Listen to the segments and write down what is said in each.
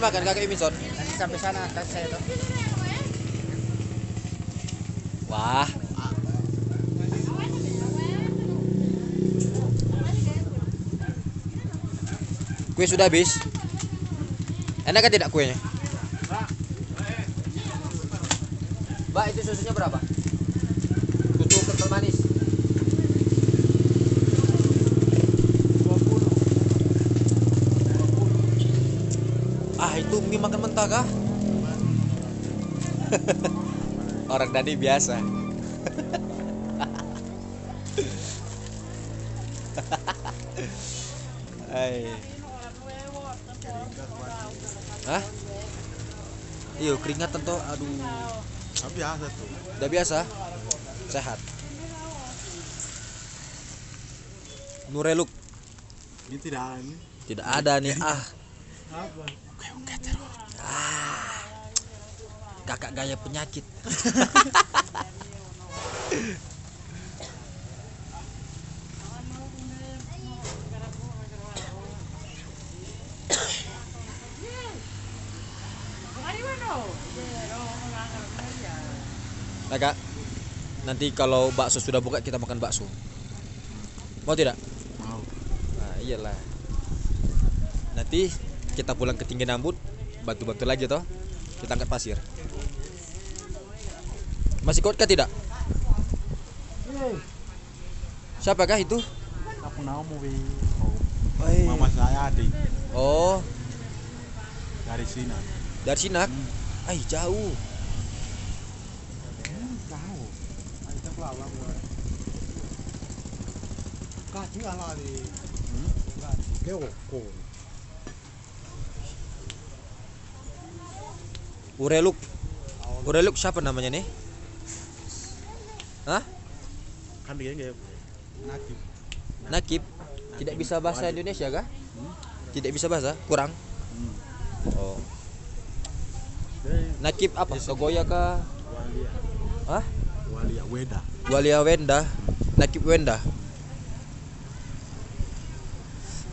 Dimakan kakak Imison. Nanti sampai sana kan saya tuh. Wah. Kue sudah habis. Enak kan tidak kuenya? Mbak, itu susunya berapa? Susu kental manis. Ah, itu kah? Orang tadi biasa. Hai. Hah? Iya, keringatan toh. Aduh, Tapi biasa tuh. udah biasa. Sehat. Nureluk Ini tidak ada ini. tidak ada nih. Ah, Apa? Kakak gaya penyakit. Nah, Kak. Nanti kalau bakso sudah buka kita makan bakso. Mau tidak? Mau. Nah, iyalah. Nanti kita pulang ke tinggi nambut, bantu-bantu lagi toh. Kita angkat pasir. Masih kuat kah tidak? Siapakah itu? Aku mau mau wi. Eh. Mama saya adik Oh, dari sini. dari Sinak. Ay, jauh. Tahu. Ada pelawak gua. Kaji ala di. Hmm? Ureluk. Ureluk siapa namanya nih? Hah? Kan dia nggak. Nakib. Nakib. Tidak bisa bahasa Indonesia kah? Tidak bisa bahasa? Kurang. Hmm. Oh. Nakib apa? Sogoya kah? walia. Hah? Walia Weda. Walia Wenda, Nakib Wenda.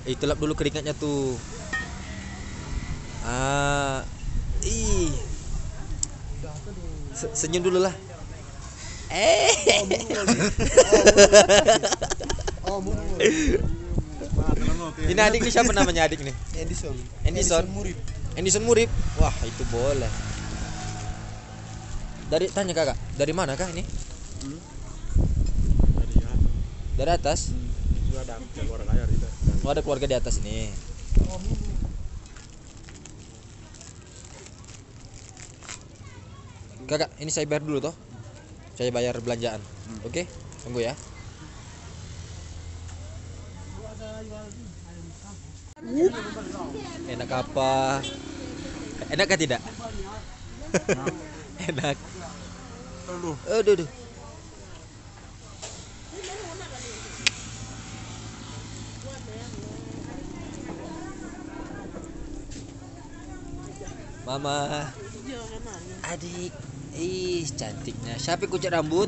Eh, telap dulu keringatnya tuh. Ah, ih. Se- senyum dulu lah. Eh. Oh, tenang lo. Ini adik nih siapa namanya adik nih? Edison. Edison. Murib. Edison Murib. Wah, itu boleh. Dari tanya kakak, dari mana kah ini? Dari ya. Dari atas. Itu ada keluar layar itu. Oh, ada keluarga di atas ini. Kakak, ini saya bayar dulu toh. Saya bayar belanjaan. Oke? Tunggu ya. Enak apa? Enak kah tidak? Enak. Aduh. Aduh, aduh. Mama. Adik. Ih, cantiknya. Siapa kucek rambut?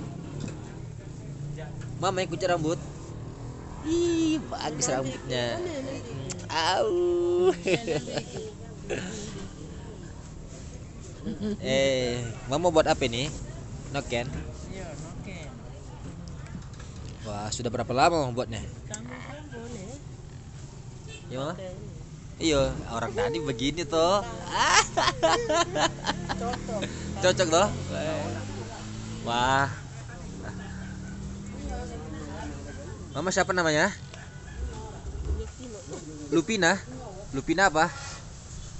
Mama yang kucek rambut. Ih, bagus rambutnya. Au. eh, Mama buat apa ini? Noken. Iya, noken. Wah, sudah berapa lama Mama buatnya? Kamu boleh. Ya, Mama? Iya, orang tadi begini toh. Cocok. Toh? Wah. Mama siapa namanya? Lupina. Lupina apa?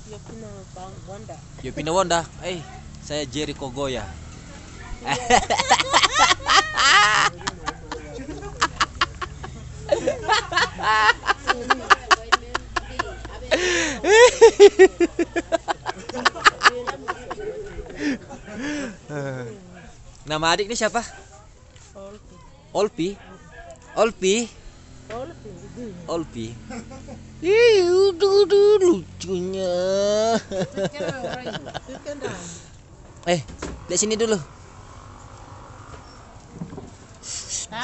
Yopino Bang Wanda. Yupina Wonda. Eh, saya Jerry Kogoya. Nama adik ini siapa? Olpi. Olpi. Olpi. Olpi. Olpi. Ih, udah, udah lucunya. eh, di sini dulu.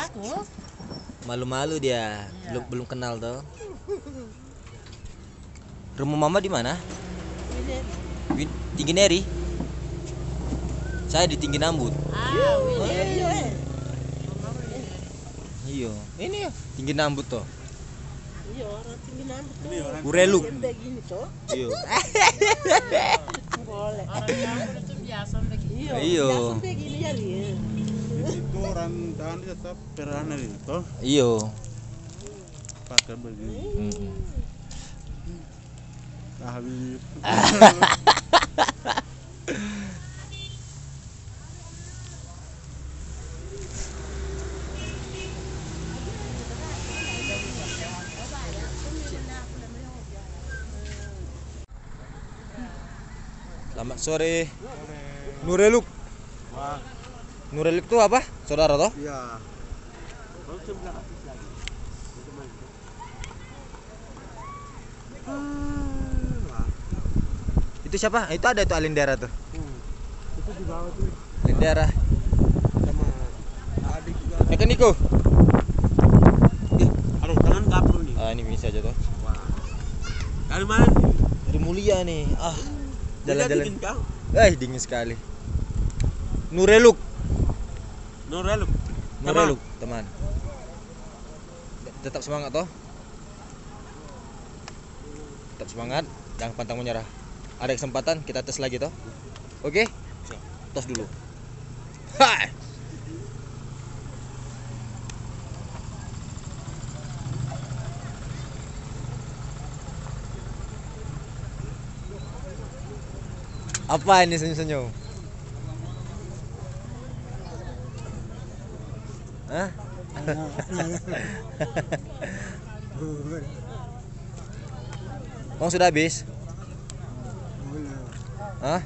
Aku? Malu-malu dia. Belum belum kenal tuh. Rumah mama di mana? Tinggi Neri. Saya di tinggi Nambut. Ah, iya. Iya. Ini ya, tinggi Nambut toh. Iya, orang tinggi nambut tuh. Ureluk. Iya. Boleh. Orang nambut itu biasa begini. Iya. Iya. Biasa begini ya. Itu orang tangan tetap itu. Iya. Pakai begini. Nah, Habib. Selamat sore. Nureluk. Wah, Nureluk itu apa? Saudara toh? iya. Itu siapa? Itu ada tuh Alindera tuh. Itu di bawah tuh Alindera. sama adik juga. Eka Niko. Aduh, tangan kapro nih. Ah, ini bisa aja tuh. Wah. Dari mana? Dari mulia nih. Ah. Jalan Jalan-jalan. kau. Eh, dingin sekali. Nureluk. Noreluk. Nureluk, teman. Tetap semangat toh. Tetap semangat, jangan pantang menyerah. Ada kesempatan kita tes lagi toh. Oke? Tos dulu. Hai. Apa ini senyum-senyum? Hah? Oh sudah habis? Hah?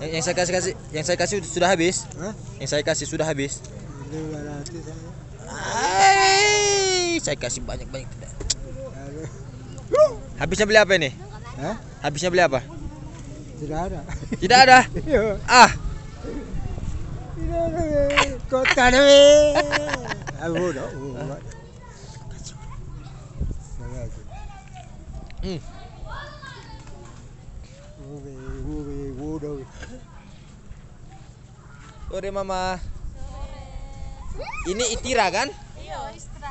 Yang, yang saya kasih kasih, yang saya kasih sudah habis? Yang saya kasih sudah habis? Ay, saya kasih banyak banyak tidak. Habisnya beli apa ini? Hah? Habisnya beli apa? Tidak ada. Tidak ada. Iya. Ah, Tidak ada. Kota deh. Abu dah. Hmm. sore mama. Ini Itira kan?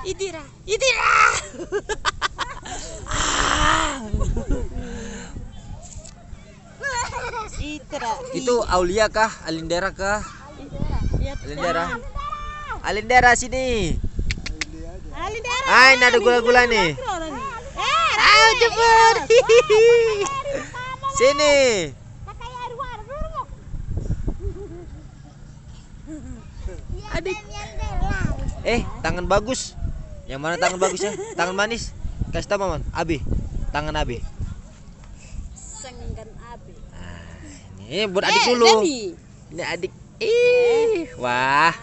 Itira. Itira. Itira. Itu Aulia kah? Alindera kah? Alindera. Alindera sini. Alindera. Ini ada gula-gula nih. Eh, Ah, jemput. Sini. Eh, tangan bagus. Yang mana tangan bagusnya? Tangan manis. Kasih tahu Maman. Abi. Tangan Abi. Ini buat adik dulu. Ini adik. Ih, wah.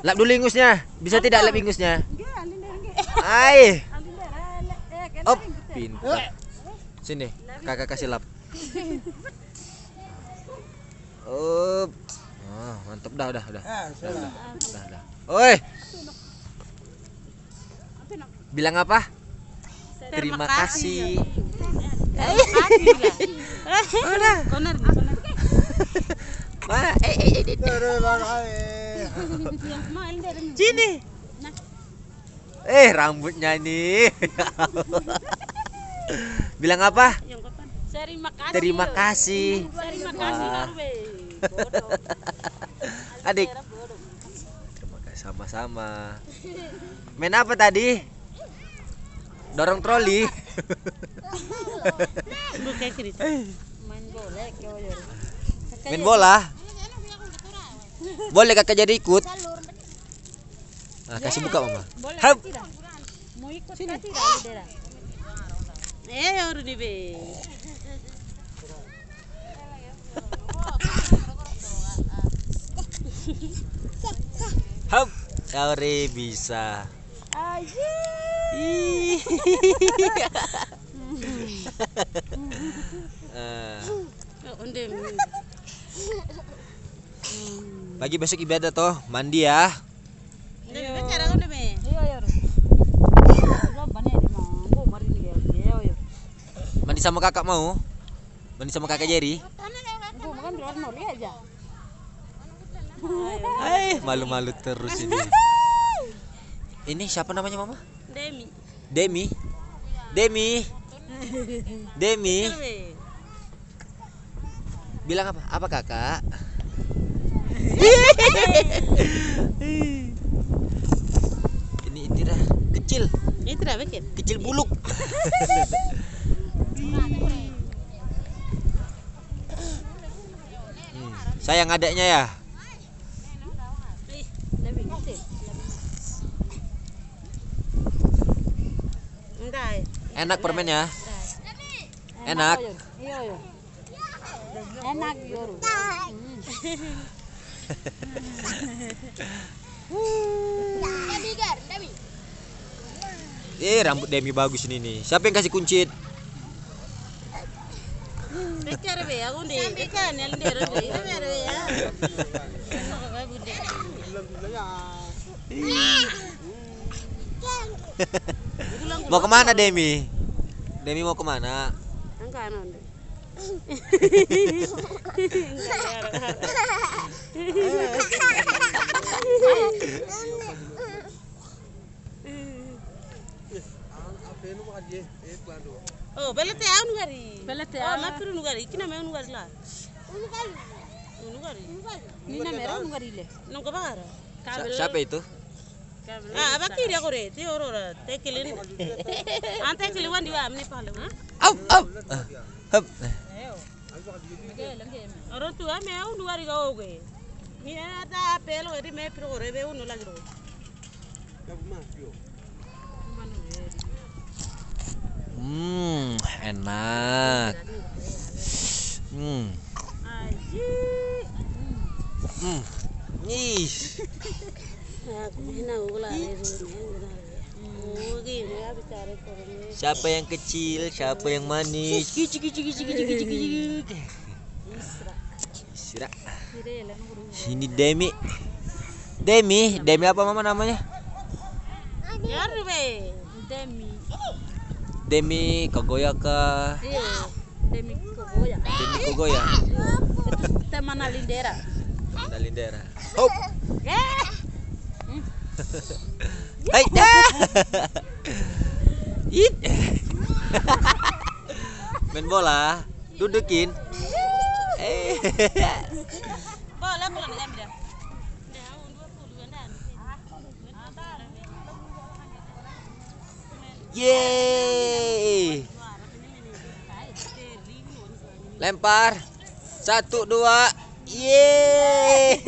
Lap dulu ingusnya. Bisa tidak lap ingusnya? Ai. Op, pintar. Sini, kakak kasih lap. Up. Oh, mantap dah, udah, udah. Udah, udah, udah, udah. Oi. Bilang apa? Terima kasih. Sini. Eh, rambutnya nih. Bilang apa? Terima kasih. Terima kasih. Wah. Adik. Terima kasih sama-sama. Main apa tadi? Dorong troli. Main bola, kau Main bola. Boleh kakak jadi ikut. Nah, kasih buka mama. Hap. Mau ikut Sini. tidak, Alindera? Eh, harus. Hap. Sorry bisa. Eh. Pagi besok ibadah toh, mandi ya. Mandi sama kakak mau? Mandi sama kakak Jerry? Hai, malu-malu terus ini. Ini siapa namanya mama? Demi. Demi. Demi. Demi. Bilang apa? Apa kakak? ini Indira kecil, dah bikin. kecil buluk. Hmm, sayang adeknya ya. Demi kecil. Enggak. Enak permennya. Enak. Iya, iya. Enak, Yoru. Eh rambut Demi bagus ini nih. Siapa yang kasih kuncit? Mau ke mana Demi? Demi mau ke mana? Enggak. Oh, belete nugari. Belete. Oh, napiru nugari. Kina me nugari la. Nugari. Nugari. Nina mera nugari le. Nungko bagara. Si- siapa itu? Ah, abakiri akore. Ti orora. Tekilin. Ante kiliwan diwa amni pale. Ha? Au au. Ah, Hup. Orang tua me au nugari ga oge. Ni ada apelo edi me piro ore be ro. Hmm, enak. Hmm. Hmm. Ih. Siapa yang kecil, siapa yang manis? Kici kici kici kici kici kici. Sira. Kirela nuru. Ini Demi. Demi, Demi apa mama namanya? Demi. Demi Kogoyaka. Iya. Demi kogoya. Demi Kogoya. Teman alindera. Dalindera. Hop. Hai. dah. It. Main bola, dudukin. Eh. Bola bola ni ambil dah. Yeay. Lempar. Satu, dua. Yeay.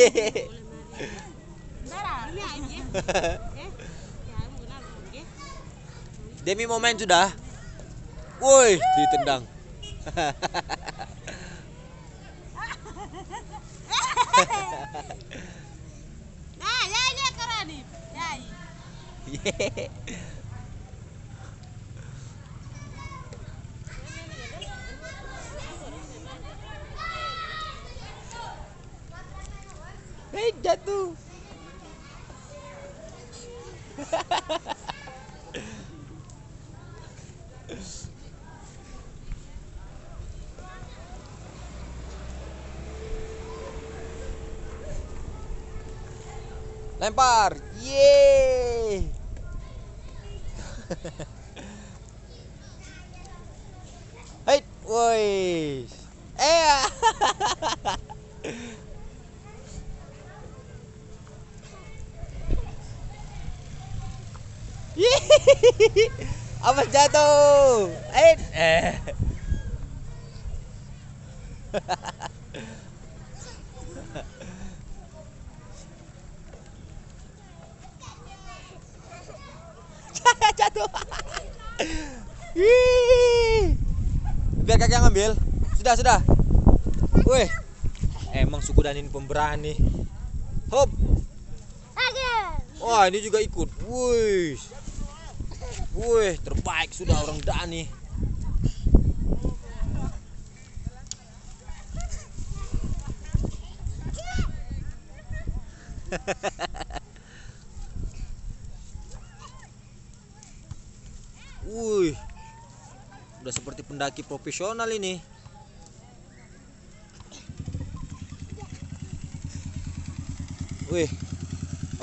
Demi main sudah? Woi, ditendang. Nah, ya ya karani. Ya. Hei, jatuh. Lempar. Yeay. Hei, woi. Eh. Apa jatuh? Eh. Eh. jatuh. Biar kakek yang ngambil. Sudah, sudah. Wih. Emang suku Danin pemberani. Hop. Wah, ini juga ikut. Wih. Wih, terbaik sudah orang Dani. Wih. Udah seperti pendaki profesional ini. Wih.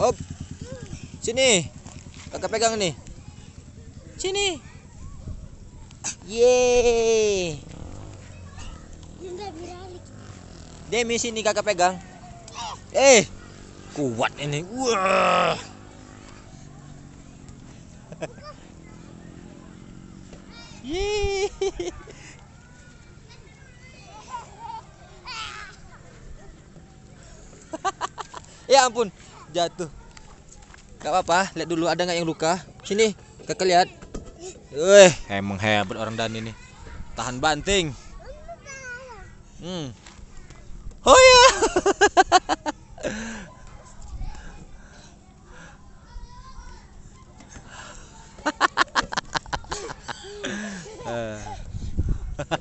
Hop. Sini. Kakak pegang nih. Sini. Yeay. Demi sini kakak pegang. Eh. Kuat ini. Wah. Yeay. ya ampun, jatuh. Gak apa-apa, lihat dulu ada nggak yang luka. Sini, kakak lihat. Wih, emang hebat orang Dan ini. Tahan banting. Hmm. Oh ya.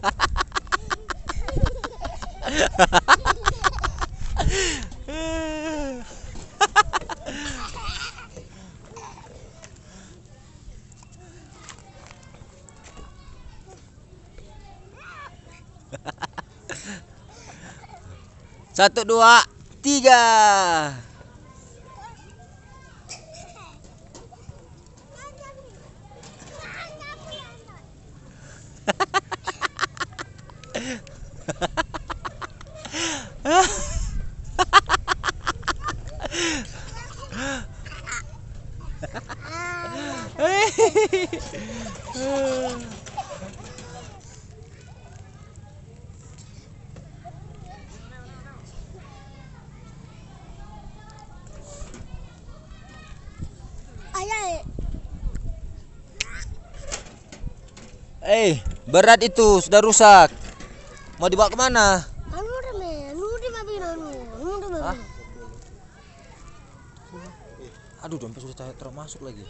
Satu, dua, tiga. Eh, berat itu sudah rusak. Mau dibawa ke mana? Anu udah me, anu udah mabi anu, anu udah mabi. Hah? Aduh, dompet sudah termasuk lagi.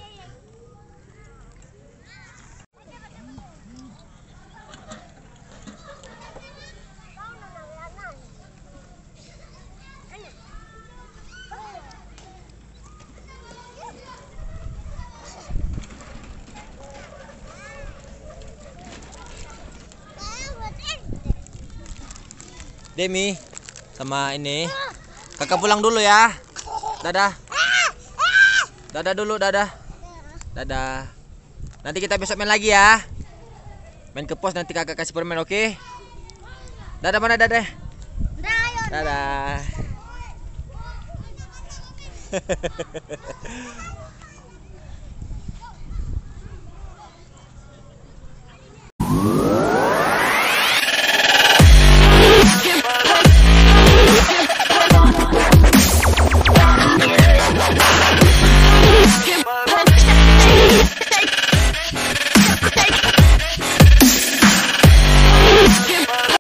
Demi sama ini. Kakak pulang dulu ya. Dadah. Dadah dulu, dadah. Dadah. Nanti kita besok main lagi ya. Main ke pos nanti kakak kasih permen, oke? Dadah mana dadah? Dadah.